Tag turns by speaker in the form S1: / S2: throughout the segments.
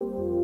S1: Thank you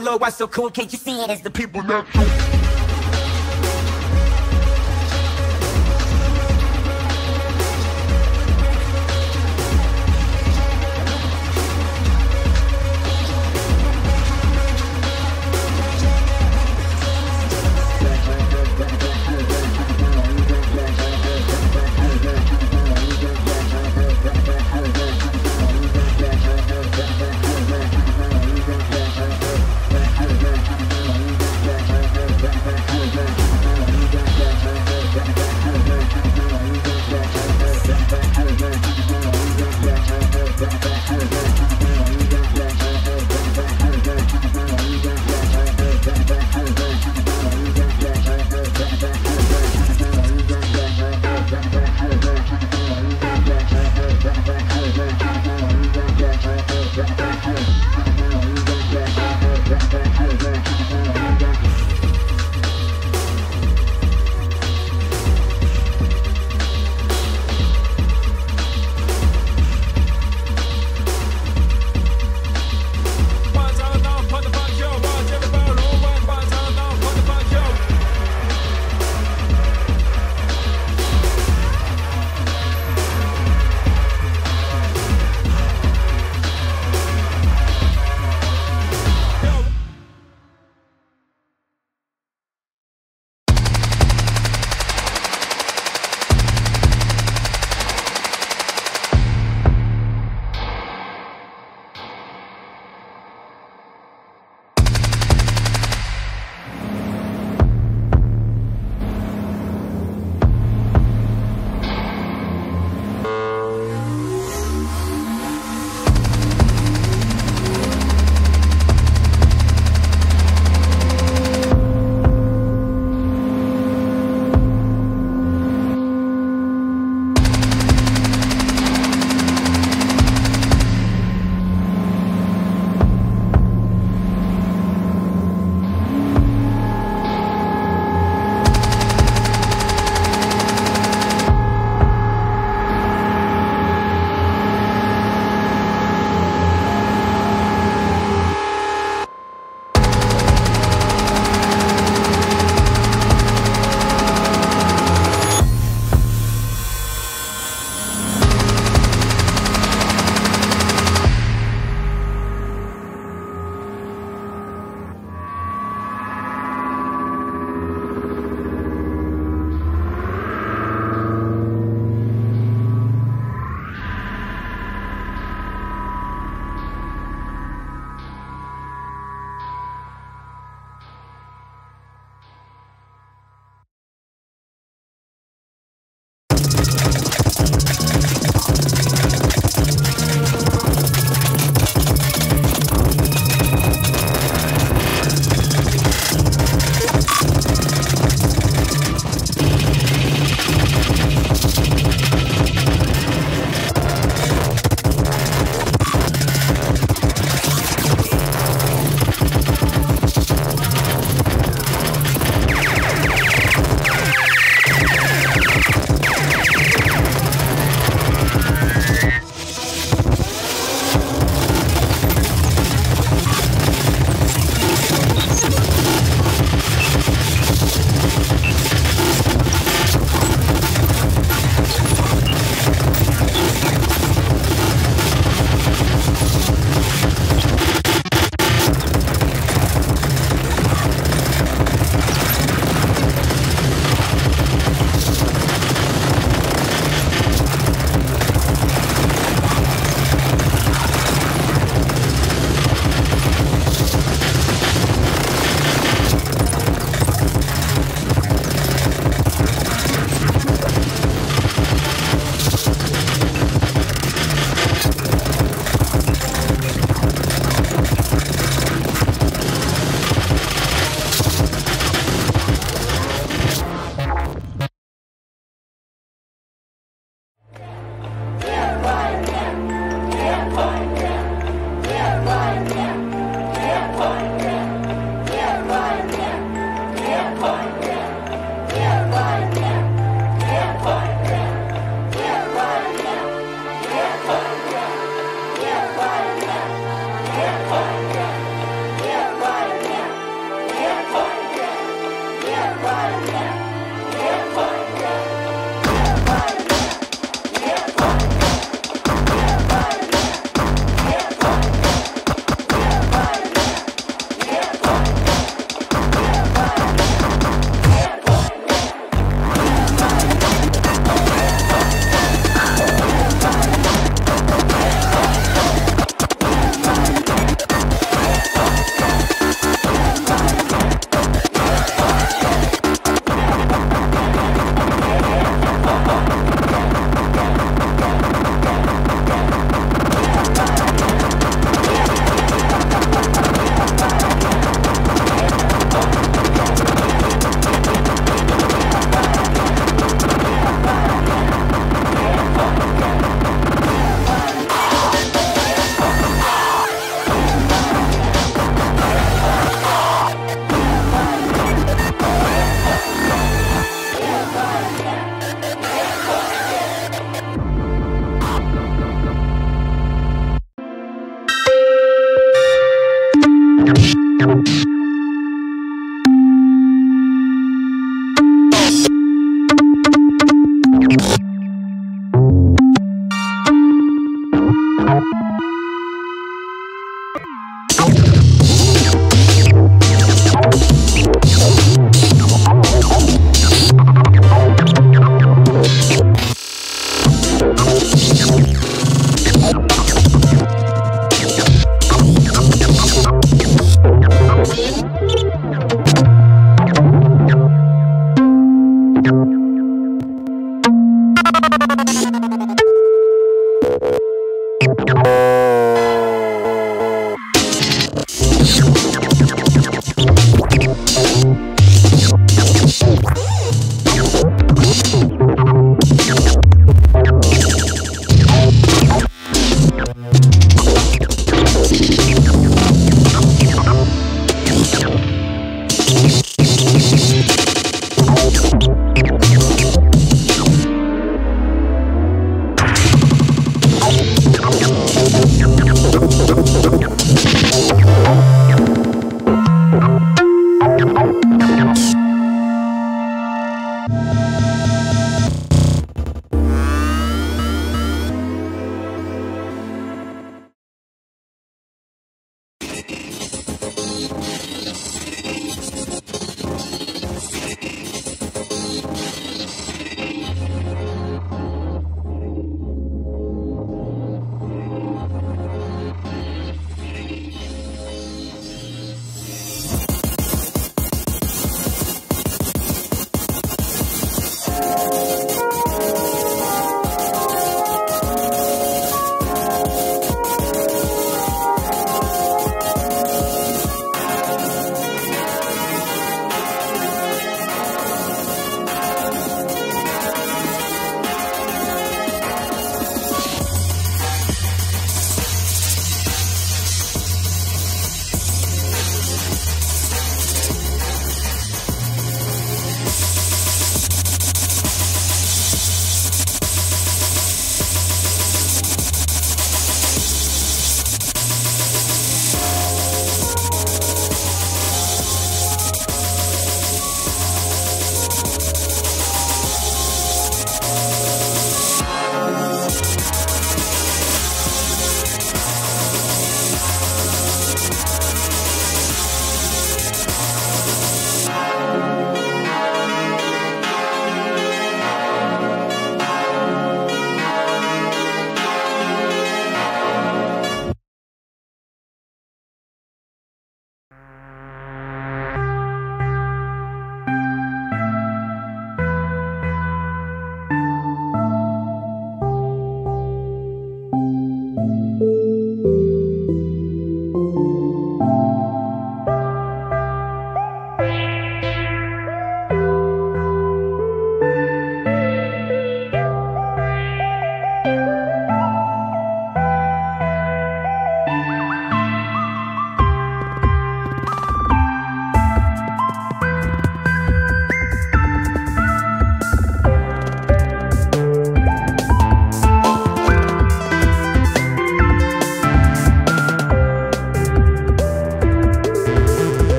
S1: follow, I so cool, can't you see it? It's the people not you.